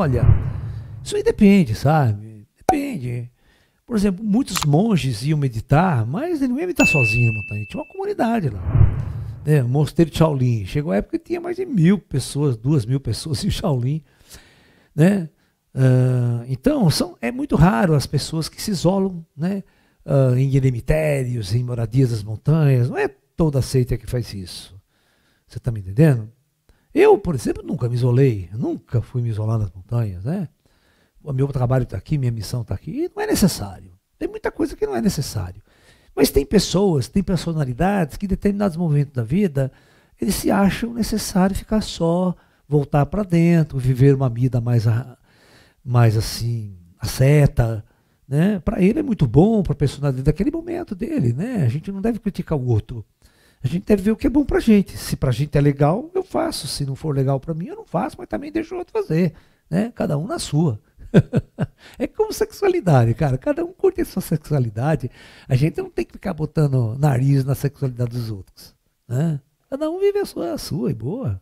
olha, isso aí depende, sabe? Depende. Por exemplo, muitos monges iam meditar, mas ele não ia meditar sozinho na montanha, tinha uma comunidade lá. É, o mosteiro de Shaolin. Chegou a época que tinha mais de mil pessoas, duas mil pessoas em Shaolin. Né? Uh, então, são, é muito raro as pessoas que se isolam né? Uh, em eremitérios, em moradias das montanhas. Não é toda seita que faz isso. Você está me entendendo? Eu, por exemplo, nunca me isolei. Nunca fui me isolar nas montanhas. Né? O meu trabalho está aqui, minha missão está aqui. E não é necessário. Tem muita coisa que não é necessário. Mas tem pessoas, tem personalidades que em determinados momentos da vida eles se acham necessário ficar só, voltar para dentro, viver uma vida mais, mais assim, seta, né? Para ele é muito bom, para a personalidade daquele momento dele, né? A gente não deve criticar o outro. A gente deve ver o que é bom para gente. Se para a gente é legal, eu faço. Se não for legal para mim, eu não faço, mas também deixo o outro fazer, né? Cada um na sua. é como sexualidade, cara. Cada um curte a sua sexualidade. A gente não tem que ficar botando nariz na sexualidade dos outros. Né? Cada um vive a sua, a sua e boa.